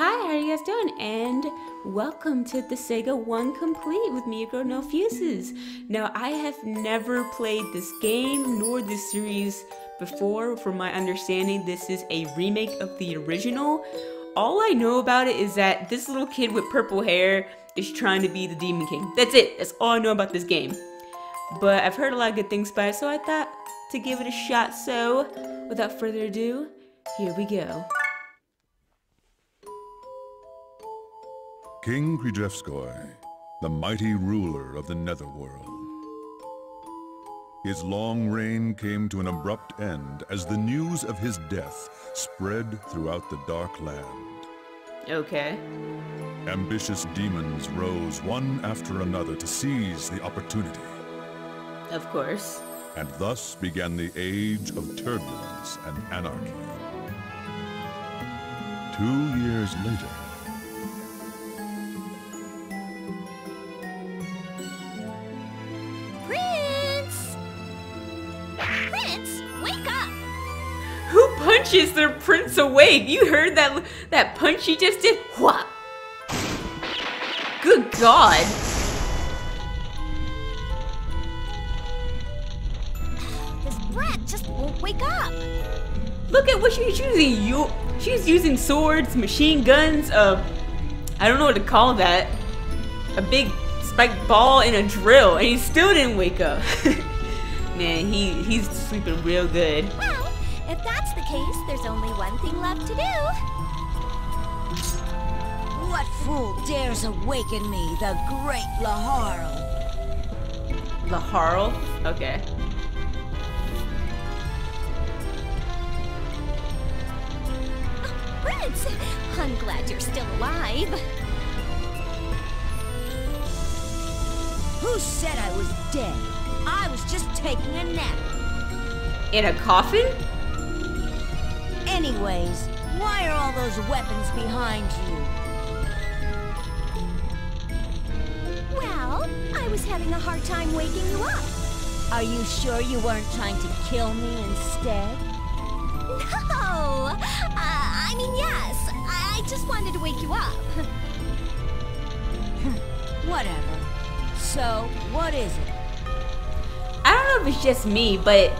Hi, how are you guys doing? And welcome to Disgaea 1 Complete with me, girl No Fuses. Now, I have never played this game nor this series before. From my understanding, this is a remake of the original. All I know about it is that this little kid with purple hair is trying to be the Demon King. That's it, that's all I know about this game. But I've heard a lot of good things about it, so I thought to give it a shot. So, without further ado, here we go. King Krichevskoy, the mighty ruler of the Netherworld. His long reign came to an abrupt end as the news of his death spread throughout the Dark Land. Okay. Ambitious demons rose one after another to seize the opportunity, Of course. and thus began the age of turbulence and anarchy. Two years later, Prince, wake up! Who punches their prince awake? You heard that that punch he just did? What? Good God. This brat just won't wake up. Look at what she's using. You she's using swords, machine guns, uh I don't know what to call that. A big spiked ball and a drill, and he still didn't wake up. Man, he he's sleeping real good. Well, if that's the case, there's only one thing left to do. What fool dares awaken me, the great Laharl? Laharl? Okay. Oh, Prince, I'm glad you're still alive. Who said I was dead? I was just taking a nap. In a coffin? Anyways, why are all those weapons behind you? Well, I was having a hard time waking you up. Are you sure you weren't trying to kill me instead? No! Uh, I mean, yes. I, I just wanted to wake you up. Whatever. So, what is it? I don't know if it's just me, but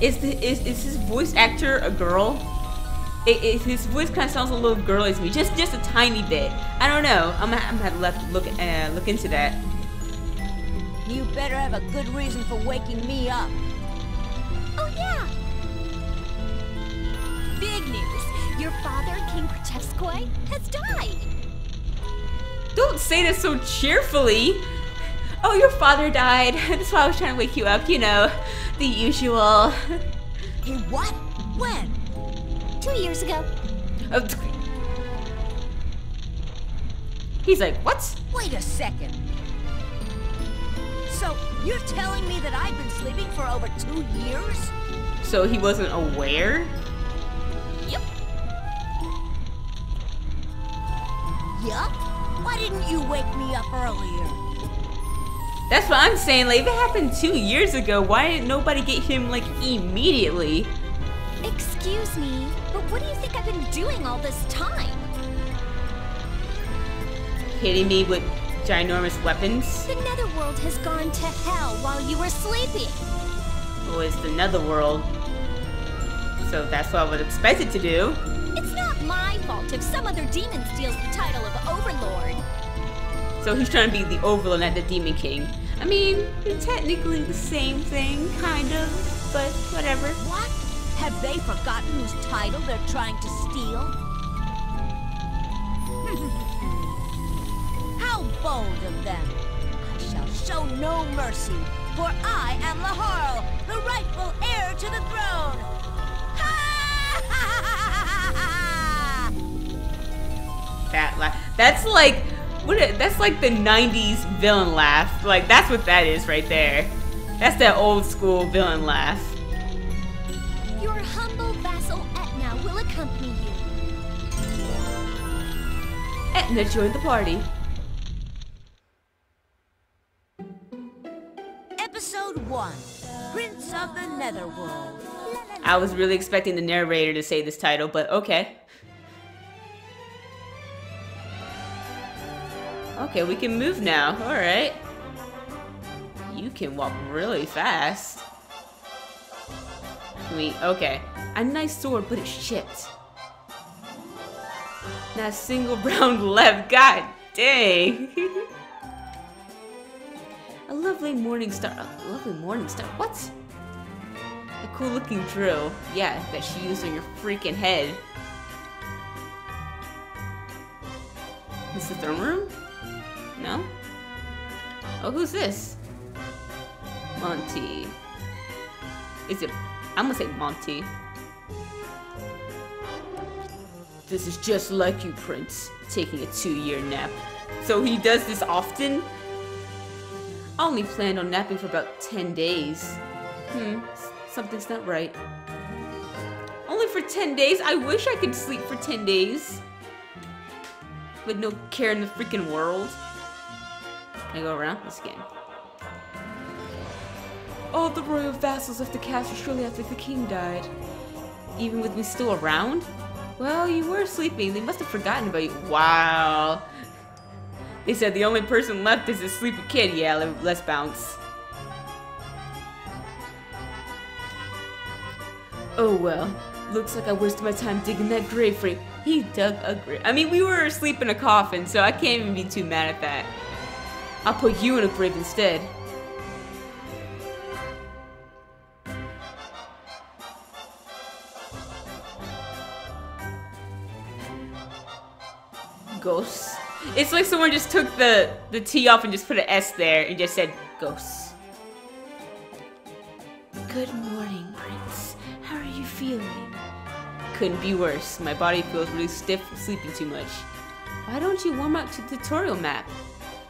is the is, is his voice actor a girl? It, it, his voice kind of sounds a little girly to me, just just a tiny bit. I don't know. I'm gonna, I'm gonna have to look uh, look into that. You better have a good reason for waking me up. Oh, yeah. Big news. Your father, King Krichevskoy, has died. Don't say this so cheerfully. Oh, your father died. That's why I was trying to wake you up. You know, the usual. Hey, what? When? Two years ago. Uh, He's like, what? Wait a second. So, you're telling me that I've been sleeping for over two years? So he wasn't aware? Yep. Yup. Why didn't you wake me up earlier? That's what I'm saying. Like, if it happened two years ago, why didn't nobody get him, like, immediately? Excuse me, but what do you think I've been doing all this time? Hitting me with ginormous weapons? The Netherworld has gone to hell while you were sleeping. Or is the netherworld? So that's what I would expect it to do. It's not my fault if some other demon steals the title of Overlord. So he's trying to be the Overlord, not the Demon King. I mean, it's technically the same thing, kind of, but whatever. What? Have they forgotten whose title they're trying to steal? How bold of them! I shall show no mercy, for I am Laharl, the rightful heir to the throne! That la- that's like what? it- That's like the '90s villain laugh. Like that's what that is right there. That's that old school villain laugh. Your humble vassal Etna will accompany you. Etna joined the party. Episode 1 Prince of the Netherworld. I was really expecting the narrator to say this title, but okay. Okay, we can move now. Alright. You can walk really fast. Can we? Okay. A nice sword, but it's chipped. Not a single round left. God dang. a lovely morning star. A lovely morning star. What? A cool looking drill. Yeah, that she used on your freaking head. Is the throne room? No? Oh, who's this? Monty. Is it? I'm gonna say Monty. This is just like you, Prince, taking a two-year nap. So he does this often? I only planned on napping for about 10 days. Hmm, something's not right. Only for 10 days? I wish I could sleep for 10 days. With no care in the freaking world. I go around this game. All the royal vassals left the castle shortly after the king died. Even with me still around? Well, you were sleeping. They must have forgotten about you. Wow. They said the only person left is a sleepy kid. Yeah, let's bounce. Oh well. Looks like I wasted my time digging that grave for you. He dug a grave. I mean, we were asleep in a coffin, so I can't even be too mad at that. I'll put you in a grave instead. Ghosts. It's like someone just took the, the T off and just put an S there and just said ghosts. Good morning, Prince. How are you feeling? Couldn't be worse. My body feels really stiff from sleeping too much. Why don't you warm up to the tutorial map?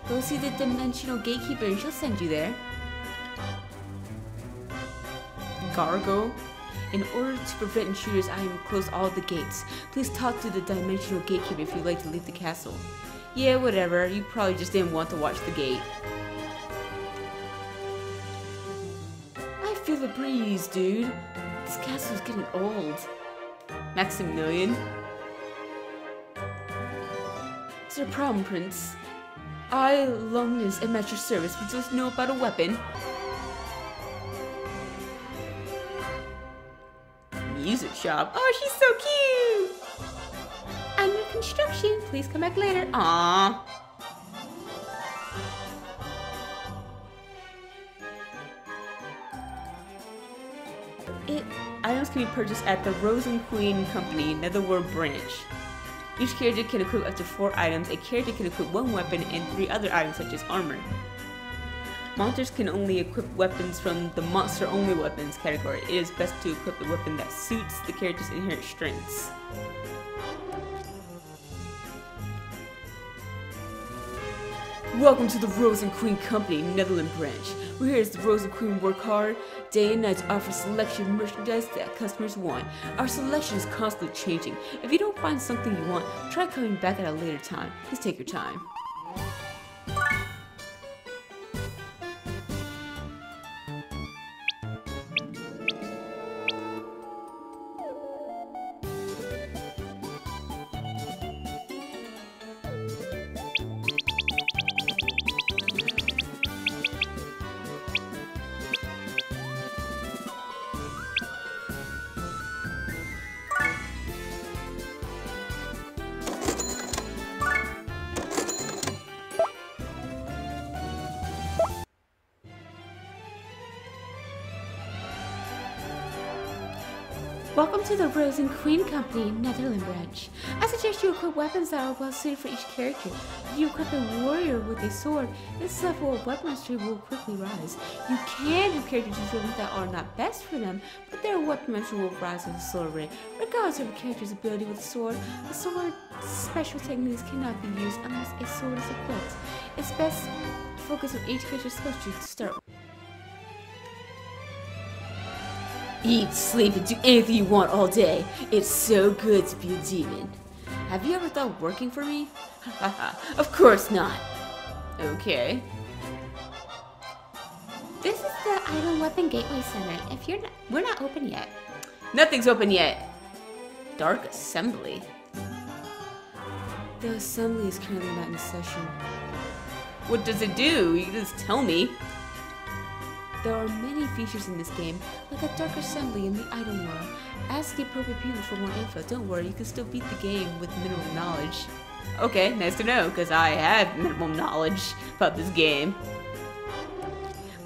Go see the Dimensional Gatekeeper and she'll send you there. Gargo? In order to prevent intruders, I have closed all the gates. Please talk to the Dimensional Gatekeeper if you'd like to leave the castle. Yeah, whatever. You probably just didn't want to watch the gate. I feel the breeze, dude. This castle's getting old. Maximilian? Is there a problem, Prince? I, Longness, am at your service. Like to know about a weapon? Music shop. Oh, she's so cute! Under construction. Please come back later. Aww. It items can be purchased at the Rosen Queen Company Netherworld branch. Each character can equip up to 4 items. A character can equip one weapon and 3 other items such as armor. Monsters can only equip weapons from the monster only weapons category. It is best to equip the weapon that suits the character's inherent strengths. Welcome to the Rosen Queen Company Netherland branch. We're here as the Rosen Queen work hard day and night to offer selection of merchandise that customers want. Our selection is constantly changing. If you don't find something you want, try coming back at a later time. Please take your time. Rosen Queen Company Netherland branch. I suggest you equip weapons that are well suited for each character. If you equip a warrior with a sword, its level of weaponry will quickly rise. You can do character tutorials that are not best for them, but their weaponry will rise with a sword rate. Regardless of a character's ability with a sword, the sword special techniques cannot be used unless a sword is equipped. It's best to focus on each character's special to start Eat, sleep, and do anything you want all day. It's so good to be a demon. Have you ever thought working for me? of course not. Okay. This is the Item Weapon Gateway Center. If you're not, we're not open yet. Nothing's open yet. Dark Assembly. The assembly is currently not in session. What does it do? You just tell me. There are many features in this game, like a dark assembly in the item world. Ask the appropriate people for more info. Don't worry, you can still beat the game with minimal knowledge. Okay, nice to know, because I have minimal knowledge about this game.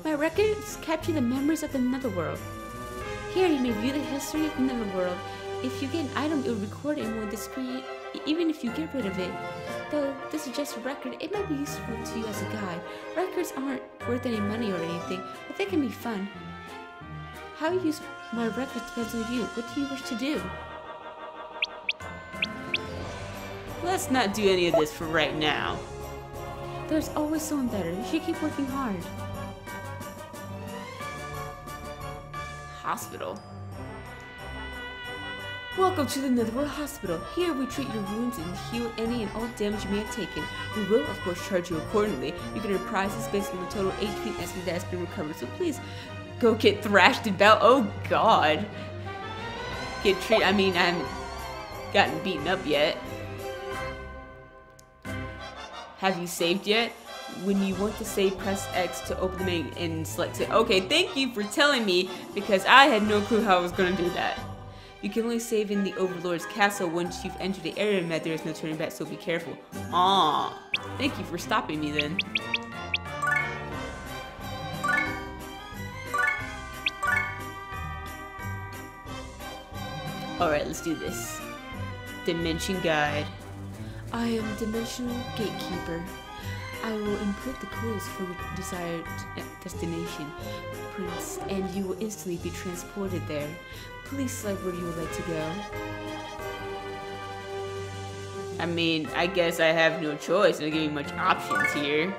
My records capture the memories of the Netherworld. Here you may view the history of the Netherworld. If you get an item, it will record it and will display even if you get rid of it. Though this is just a record, it might be useful to you as a guide. Records aren't worth any money or anything, but they can be fun. How you use my records depends on you. What do you wish to do? Let's not do any of this for right now. There's always someone better. You should keep working hard. Hospital. Welcome to the Netherworld Hospital. Here we treat your wounds and heal any and all damage you may have taken. We will, of course, charge you accordingly. You can earn prizes based on the total HP and SP that has been recovered, so please go get thrashed and bout. Oh god. Get treated. I mean, I haven't gotten beaten up yet. Have you saved yet? When you want to save, press X to open the menu and select it. Okay, thank you for telling me because I had no clue how I was going to do that. You can only save in the Overlord's castle once you've entered the area map. There is no turning back, so be careful. Ah, thank you for stopping me then. Alright, let's do this. Dimension Guide. I am Dimensional Gatekeeper. I will input the clues for the desired destination, Prince, and you will instantly be transported there. Please select where you would like to go. I mean, I guess I have no choice. Don't give me much options here.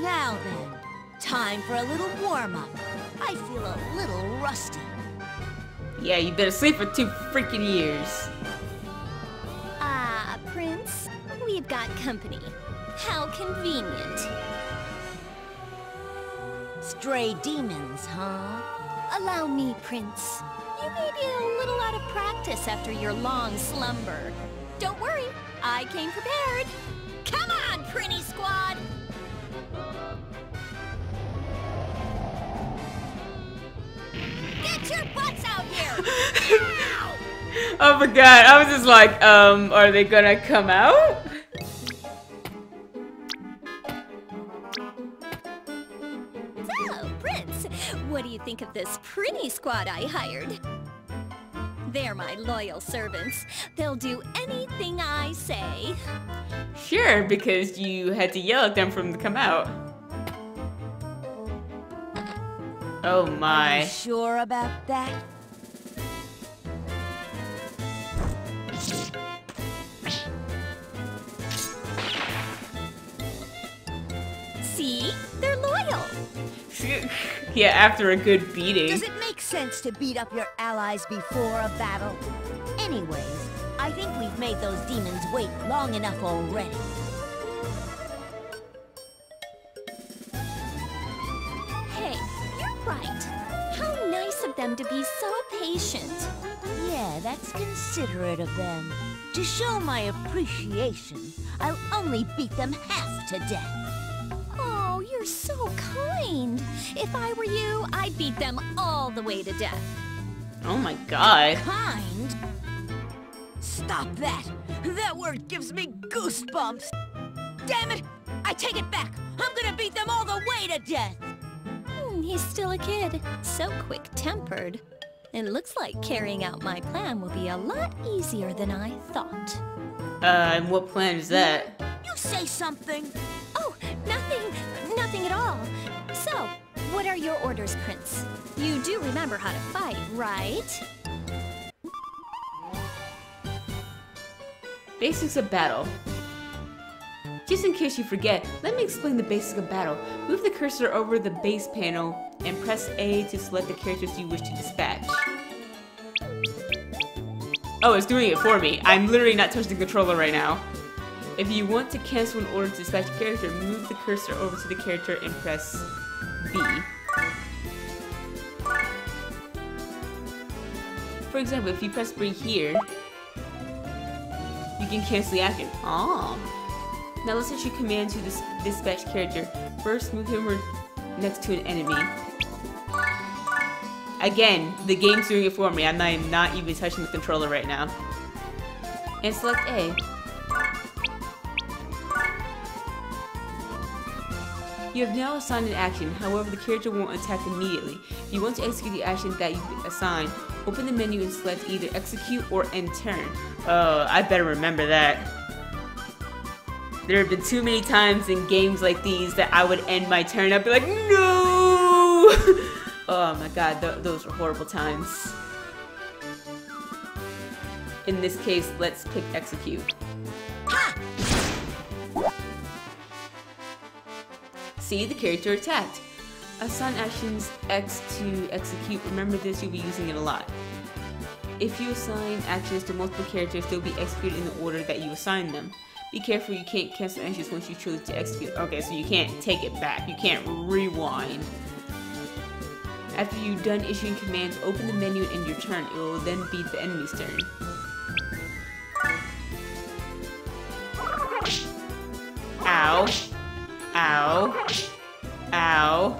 Now then, time for a little warm-up. I feel a little rusty. Yeah, you better sleep for two freaking years. Ah, Prince, we've got company. How convenient. Stray demons, huh? Allow me, Prince. You may be a little out of practice after your long slumber. Don't worry, I came prepared. Come on, Prinny Squad! Get your butts out here! Oh my god, I was just like, um, are they gonna come out? Think of this Prinny Squad I hired? They're my loyal servants. They'll do anything I say. Sure, because you had to yell at them for them to come out. Oh my. Sure about that? See? They're loyal. yeah, after a good beating. Does it make sense to beat up your allies before a battle? Anyways, I think we've made those demons wait long enough already. Hey, you're right. How nice of them to be so patient. Yeah, that's considerate of them. To show my appreciation, I'll only beat them half to death. Oh, you're so kind. If I were you, I'd beat them all the way to death. Oh my god. Kind? Stop that! That word gives me goosebumps! Damn it! I take it back! I'm gonna beat them all the way to death! Hmm, he's still a kid, so quick-tempered. It looks like carrying out my plan will be a lot easier than I thought. Uh, and what plan is that? You say something! Oh, nothing, nothing at all. So, what are your orders, Prince? You do remember how to fight, right? Basics of battle. Just in case you forget, let me explain the basics of battle. Move the cursor over the base panel and press A to select the characters you wish to dispatch. Oh, it's doing it for me. I'm literally not touching the controller right now. If you want to cancel an order to dispatch a character, move the cursor over to the character and press B. For example, if you press B here, you can cancel the action. Oh. Now let's issue command to this dispatch character. First, move him next to an enemy. Again, the game's doing it for me. I'm not, not even touching the controller right now. And select A. You have now assigned an action, however the character won't attack immediately. If you want to execute the action that you assigned, open the menu and select either execute or end turn. Oh, I better remember that. There have been too many times in games like these that I would end my turn. I'd be like, no! oh my god, th those were horrible times. In this case, let's pick execute. See, the character attacked. Assign actions X to execute. Remember this, you'll be using it a lot. If you assign actions to multiple characters, they'll be executed in the order that you assign them. Be careful, you can't cancel actions once you choose to execute. Okay, so you can't take it back. You can't rewind. After you've done issuing commands, open the menu and your turn. It will then be the enemy's turn. Ow. Ow. Ow.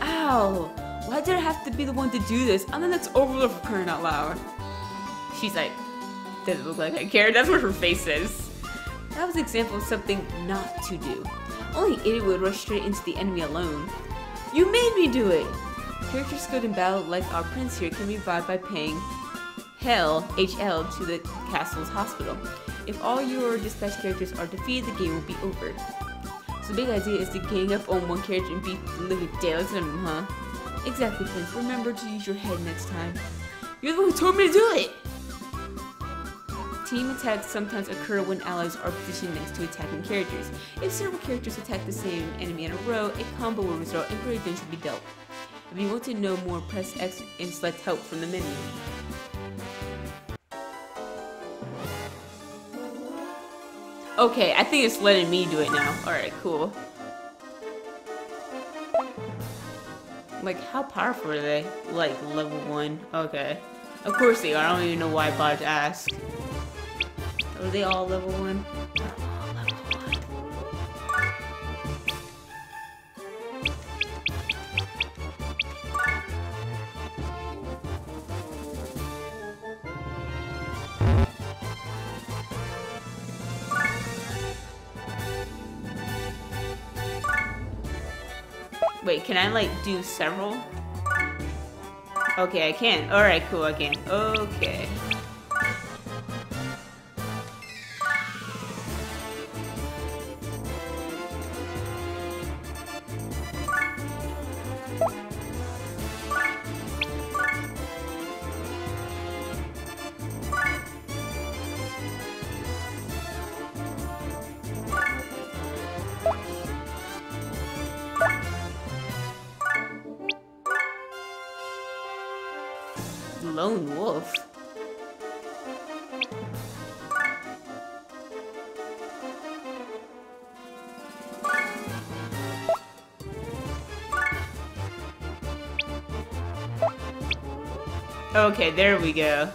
Ow. Why did I have to be the one to do this? And then that's Overlord for crying out loud. She's like, does it look like I care? That's what her face is. That was an example of something not to do. Only idiot would rush straight into the enemy alone. You made me do it! Characters good in battle, like our prince here, can be revived by paying Hell, HL, to the castle's hospital. If all your dispatch characters are defeated, the game will be over. So the big idea is to gang up on one character and beat the living daylights out of him, huh? Exactly, Prince. Remember to use your head next time. You're the one who told me to do it! Team attacks sometimes occur when allies are positioned next to attacking characters. If several characters attack the same enemy in a row, a combo will result and great damage will be dealt. If you want to know more, press X and select help from the menu. Okay, I think it's letting me do it now. Alright, cool. Like, how powerful are they? Like, level 1. Okay. Of course they are. I don't even know why I bothered to ask. Are they all level 1? Wait, can I like do several? Okay, I can. Alright, cool, I can. Okay. Okay, there we go.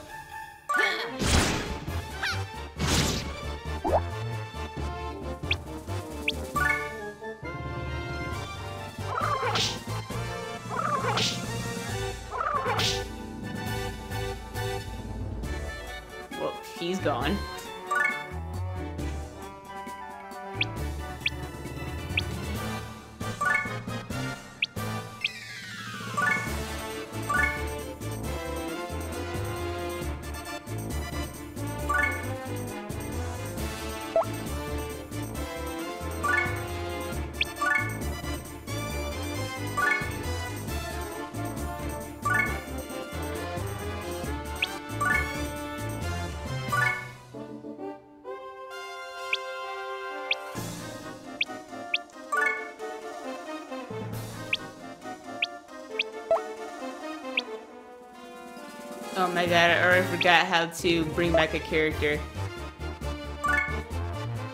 Oh my god, I forgot how to bring back a character.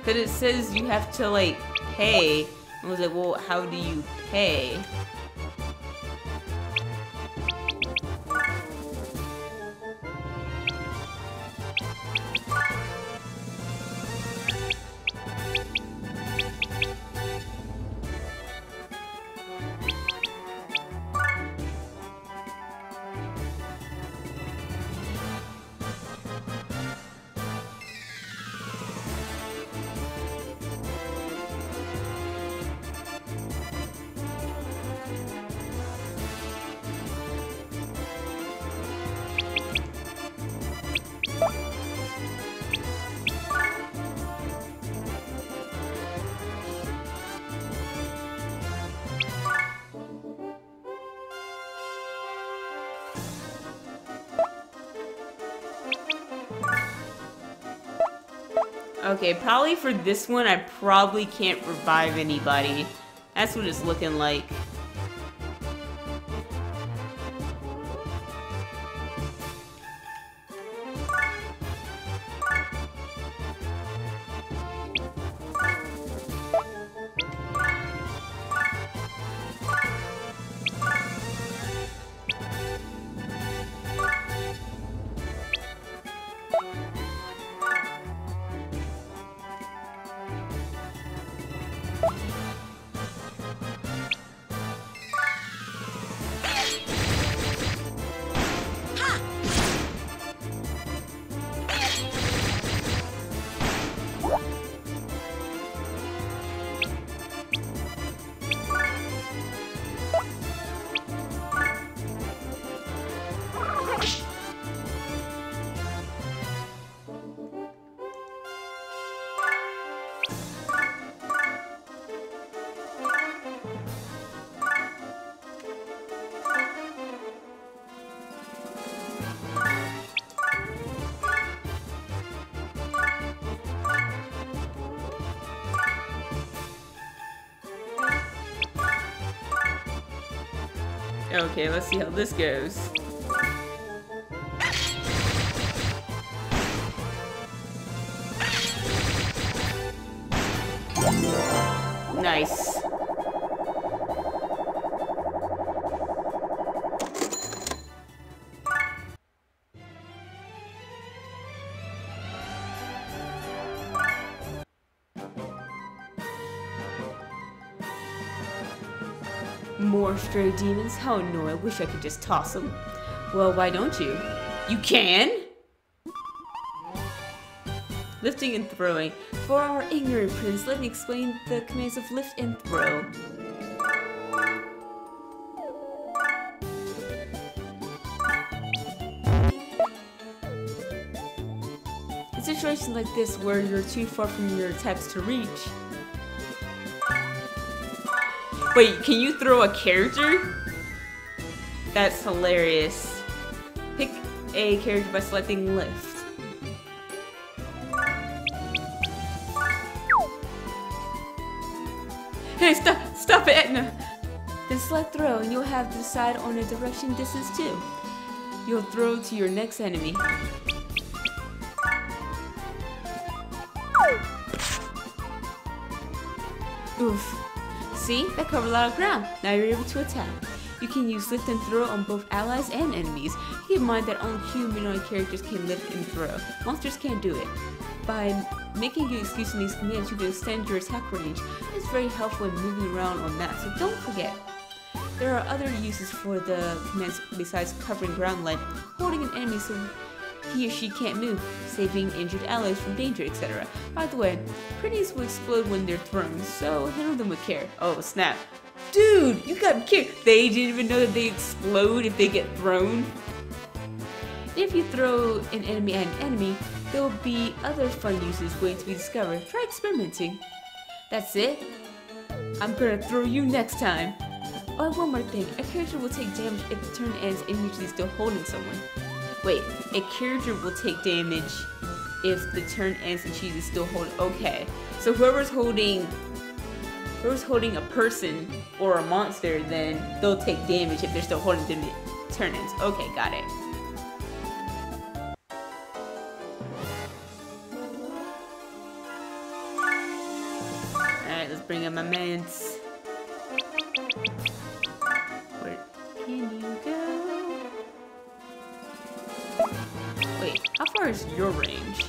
Cause it says you have to like pay. I was like, well, how do you pay? Probably for this one, I probably can't revive anybody. That's what it's looking like. Okay, let's see how this goes. Nice. Demons? Oh no, I wish I could just toss them. Well, why don't you? You can? Lifting and throwing. For our ignorant prince, let me explain the commands of lift and throw. In situations like this where you're too far from your attacks to reach, Wait, can you throw a character? That's hilarious. Pick a character by selecting lift. Hey, stop, stop it, Etna! Then select throw and you'll have to decide on a direction distance too. You'll throw to your next enemy. Oof. See? That covered a lot of ground. Now you're able to attack. You can use lift and throw on both allies and enemies. Keep in mind that only humanoid characters can lift and throw. Monsters can't do it. By making use of these commands, you can extend your attack range. It's very helpful when moving around on maps, so don't forget. There are other uses for the commands besides covering ground like holding an enemy so he or she can't move, saving injured allies from danger, etc. By the way, Prinnies will explode when they're thrown, so handle them with care. Oh snap. Dude, you got care. They didn't even know that they explode if they get thrown. If you throw an enemy at an enemy, there will be other fun uses waiting to be discovered. Try experimenting. That's it. I'm gonna throw you next time. Oh, one more thing. A character will take damage if the turn ends and usually still holding someone. Wait, a character will take damage if the turn ends and she's still holding. Okay, so whoever's holding, whoever's holding a person or a monster, then they'll take damage if they're still holding the turn ends. Okay, got it. Alright, let's bring up my mans. Where can you go? Wait, how far is your range?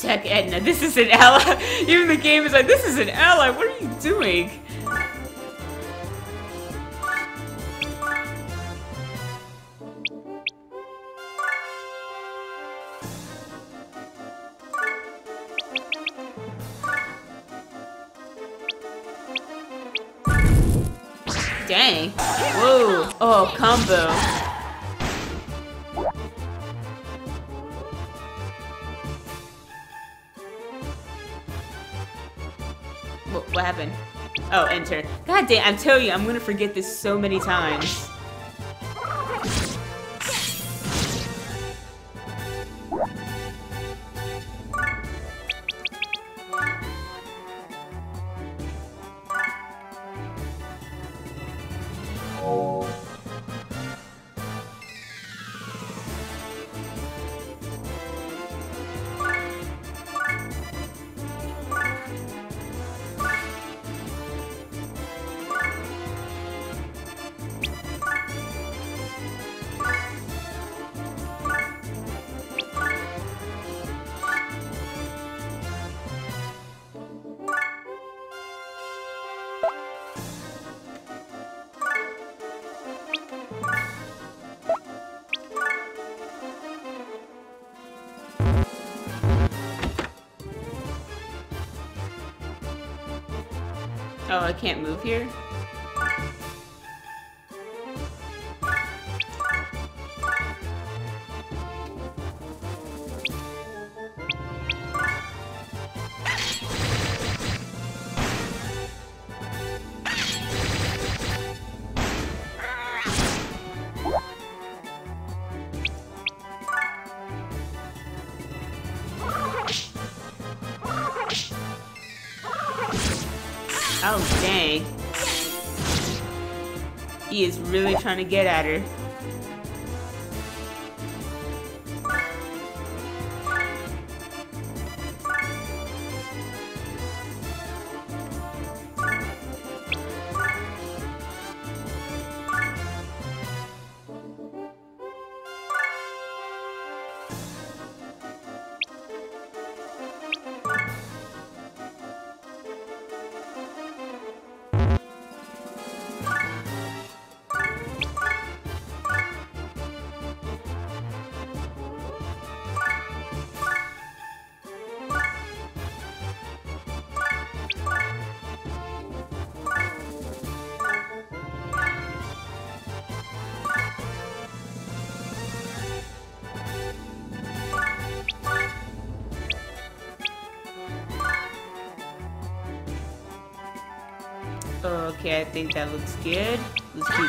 Tech Etna, this is an ally. Even the game is like, this is an ally. What are you doing? I'm telling you, I'm gonna forget this so many times. I can't move here? Really trying to get at her. Think that looks good. Let's do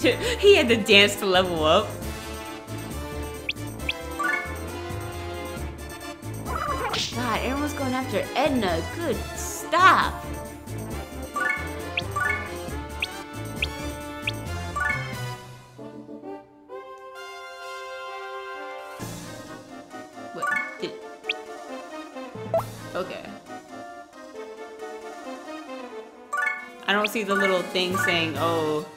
this. he had to dance to level up. God, everyone's going after Etna. Good Okay. I don't see the little thing saying, oh...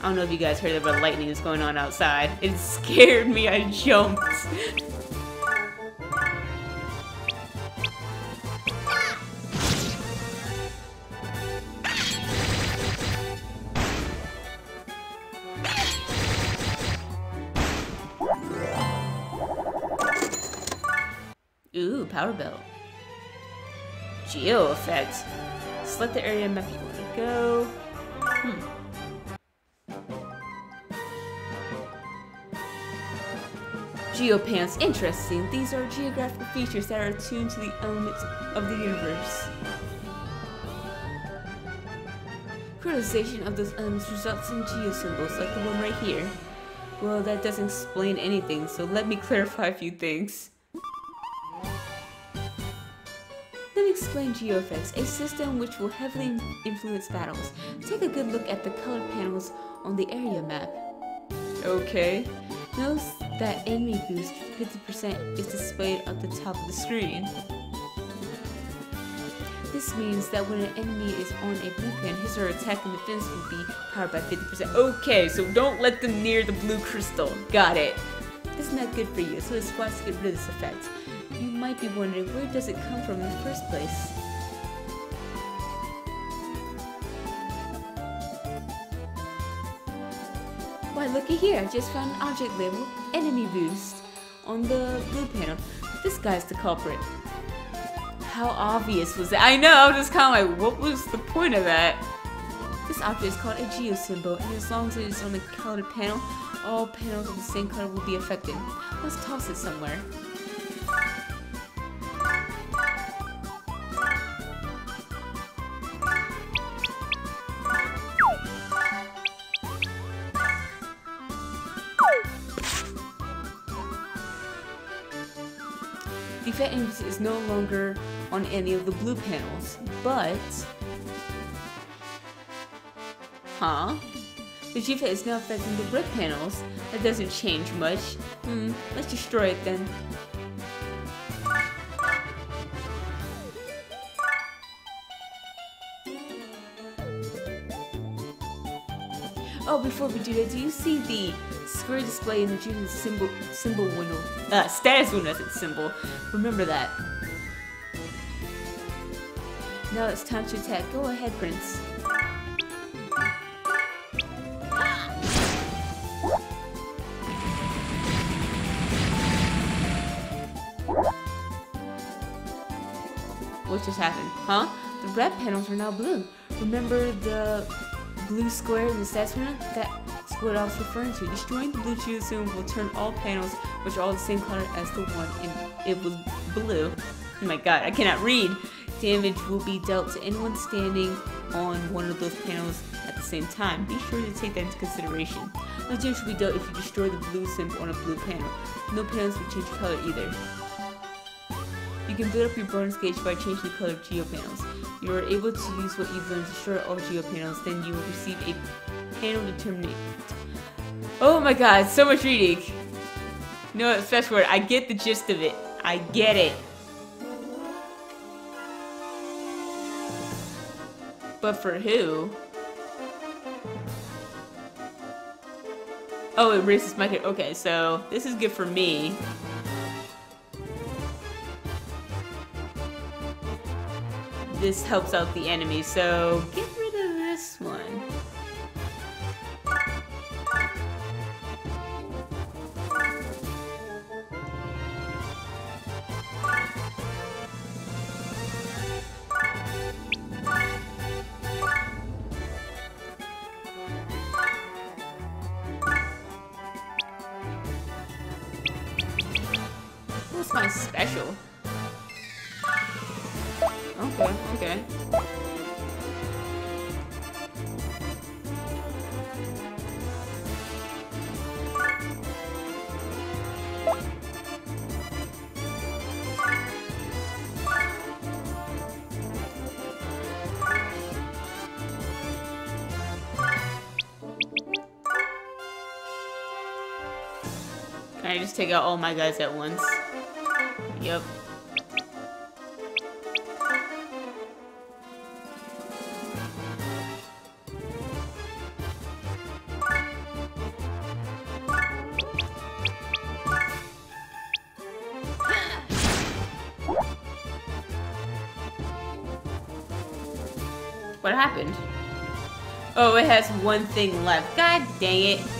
I don't know if you guys heard but lightning is going on outside. It scared me, I jumped. Select the area map you want to go. Hmm. Geopanels, interesting. These are geographical features that are attuned to the elements of the universe. Crystallization of those elements results in geosymbols, like the one right here. Well, that doesn't explain anything, so let me clarify a few things. GeoEffects, a system which will heavily influence battles. Take a good look at the color panels on the area map. Okay. Notice that enemy boost 50% is displayed at the top of the screen. This means that when an enemy is on a blue pin, his or her attack and defense will be powered by 50%. Okay, so don't let them near the blue crystal. Got it. Isn't good for you? So it's wants to get rid of this effect. You might be wondering, where does it come from in the first place? Looky here, I just found an object labeled Enemy Boost on the blue panel. This guy's the culprit. How obvious was that? I know, I'm just kind of like, what was the point of that? This object is called a geo symbol, and as long as it is on the colored panel, all panels of the same color will be affected. Let's toss it somewhere. Effect is no longer on any of the blue panels, but... Huh? The GeoEffect is now affecting the red panels. That doesn't change much. Hmm, let's destroy it then. Oh, before we do that, do you see the square display in the junior symbol symbol window? Uh, status window, said symbol. Remember that. Now it's time to attack. Go ahead, Prince. What just happened? Huh? The red panels are now blue. Remember the blue square in the window? That's what I was referring to. Destroying the blue geosome will turn all panels which are all the same color as the one and it was blue. Oh my god, I cannot read. Damage will be dealt to anyone standing on one of those panels at the same time. Be sure to take that into consideration. No damage will be dealt if you destroy the blue symbol on a blue panel. No panels will change color either. You can build up your bonus gauge by changing the color of geo panels. You are able to use what you've learned to destroy all geo panels, then you will receive a panel determinate. Oh my god, so much reading! No, special word. I get the gist of it. I get it. But for who? Oh, it raises my... Okay, so this is good for me. This helps out the enemy, so get rid of this one. Take out all my guys at once? Yep. What happened? Oh, it has one thing left. God dang it.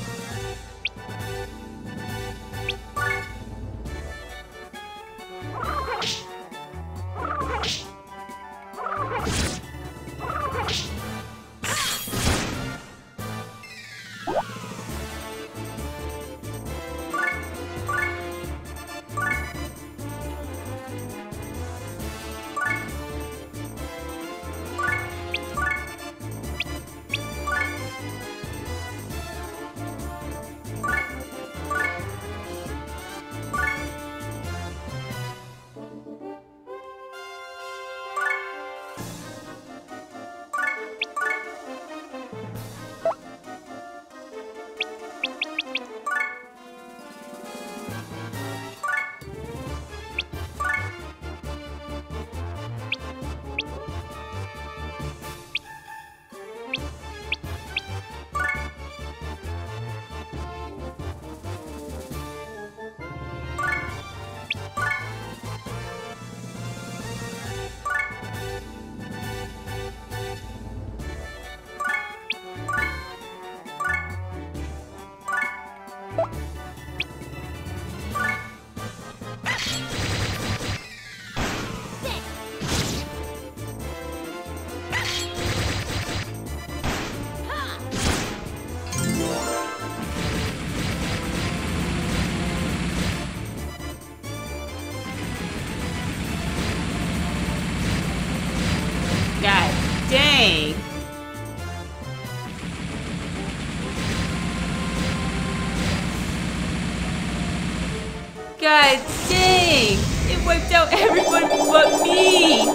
Out everyone but me!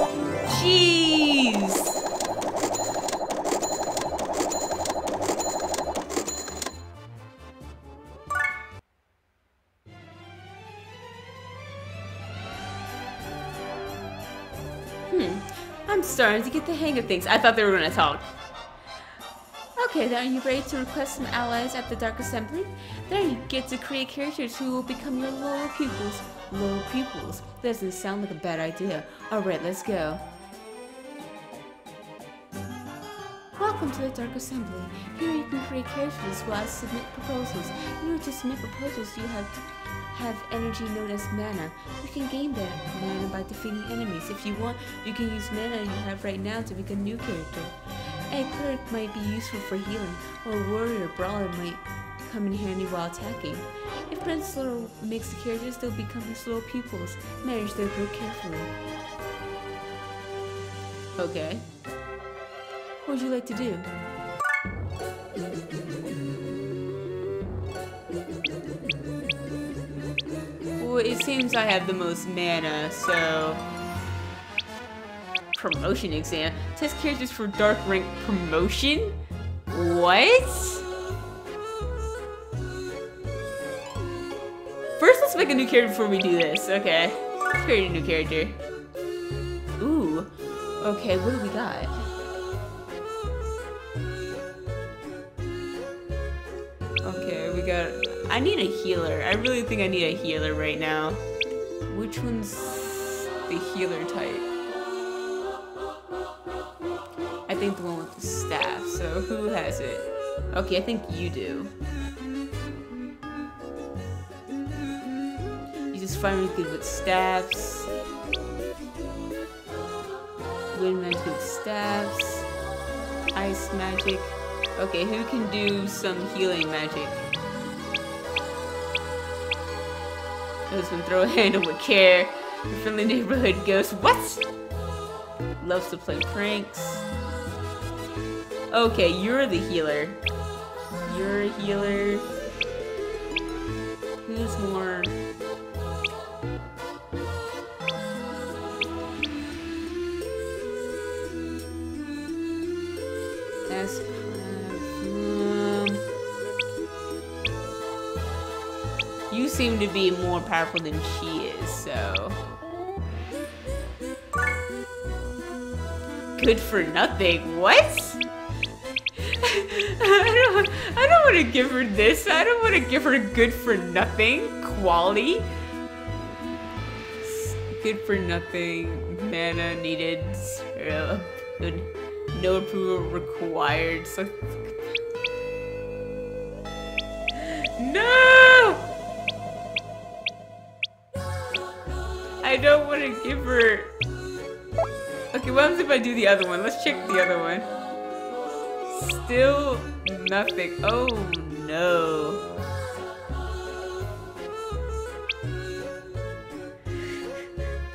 Jeez! Hmm, I'm starting to get the hang of things. I thought they were gonna talk. Okay, then are you ready to request some allies at the Dark Assembly? Then you get to create characters who will become your loyal pupils. Loyal pupils? Doesn't sound like a bad idea. Alright, let's go. Welcome to the Dark Assembly. Here you can create characters as well as submit proposals. In order to submit proposals, you have have energy known as mana. You can gain that mana by defeating enemies. If you want, you can use mana you have right now to make a new character. A cleric might be useful for healing, or a warrior brawler might come in handy while attacking. If Prince Laharl makes the characters, they'll become his little pupils. Manage their group carefully. Okay. What would you like to do? Well, it seems I have the most mana, so... Promotion exam. Test characters for dark rank promotion? What? Make a new character before we do this. Okay. Let's create a new character. Ooh. Okay, what do we got? Okay, we got... I need a healer. I really think I need a healer right now. Which one's the healer type? I think the one with the staff. So who has it? Okay, I think you do. Just good with stabs. Wind magic with staffs. Ice magic. Okay, who can do some healing magic? Can throw a handle with care. Your friendly neighborhood ghost. What? Loves to play pranks. Okay, you're the healer. You're a healer. Who's more? Seem to be more powerful than she is, so. Good for nothing. What? I don't, I don't want to give her this. I don't want to give her good for nothing quality. Good for nothing. Mana needed. Uh, no approval required. So. Okay, what happens if I do the other one? Let's check the other one. Still nothing. Oh no.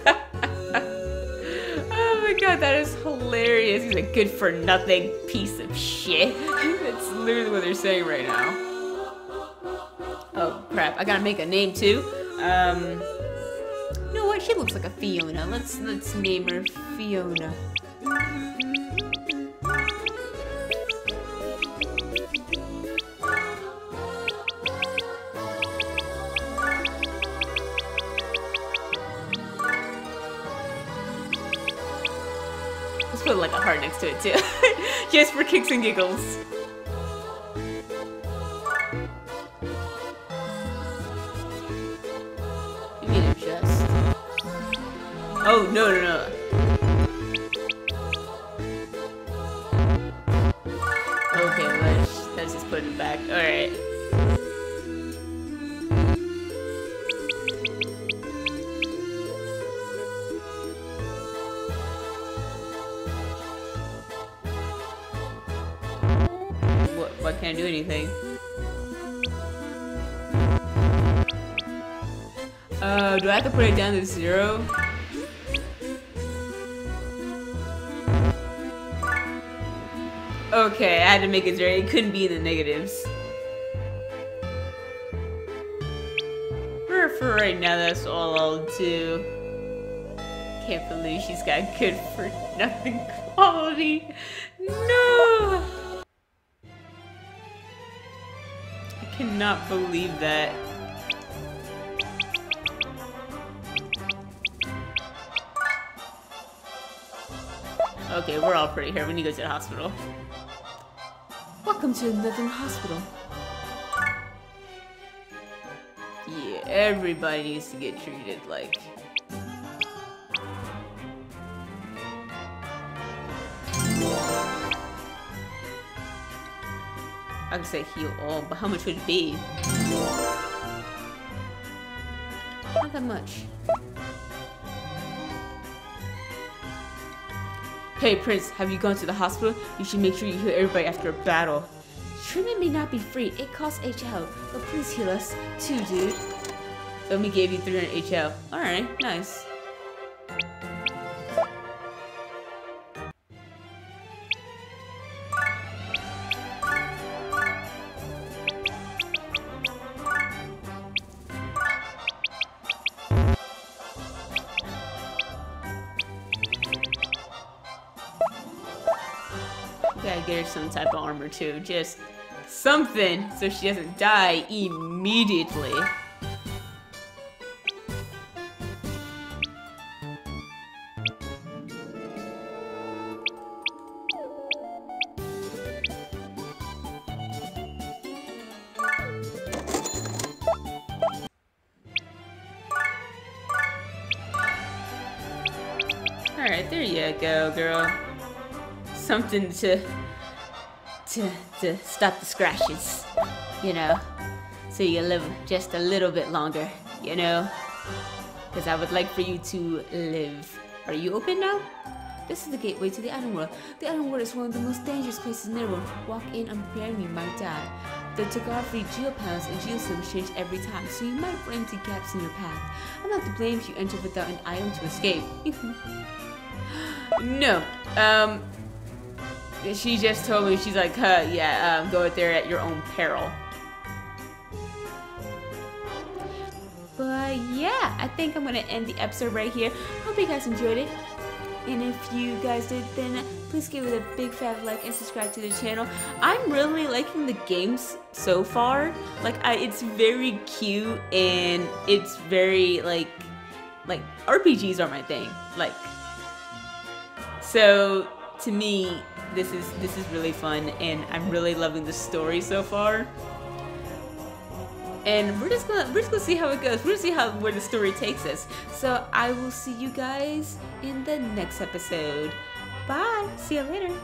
oh my god, that is hilarious. He's a good for nothing piece of shit. That's literally what they're saying right now. Oh crap, I gotta make a name too. Um? She looks like a Fiona. Let's let's name her Fiona. Let's put like a heart next to it too. Just for kicks and giggles. Oh no no no. Okay, let's let's just put it back. All right. What? Why can't do anything? Uh, do I have to put it down to zero? Okay, I had to make it zero. It couldn't be in the negatives. For for right now, that's all I'll do. Can't believe she's got good for nothing quality. No! I cannot believe that. Okay, we're all pretty here. We need to go to the hospital. Welcome to Northern Hospital. Yeah, everybody needs to get treated like... I could say heal all, but how much would it be? Not that much. Hey Prince, have you gone to the hospital? You should make sure you heal everybody after a battle. Treatment may not be free, it costs HL, but please heal us too, dude. Let gave you 300 HL. Alright, nice. Too. Just something so she doesn't die immediately. Alright, there you go, girl. Something to to, to stop the scratches, you know, so you live just a little bit longer, you know, because I would like for you to live. Are you open now? This is the gateway to the Item World. The Item World is one of the most dangerous places in the world. Walk in unprepared you might die. The topography, geopanels, and geosims change every time, so you might run into gaps in your path. I'm not to blame if you enter without an item to escape. no, um, she just told me, she's like, huh, yeah, um, go out there at your own peril. But yeah, I think I'm gonna end the episode right here. Hope you guys enjoyed it. And if you guys did, then please give it a big fat like and subscribe to the channel. I'm really liking the games so far. Like, I, it's very cute and it's very, like, like, RPGs are my thing. Like, so, to me, this is this is really fun and I'm really loving the story so far. And we're just gonna we're just gonna see how it goes. We're gonna see how where the story takes us. So I will see you guys in the next episode. Bye. See you later.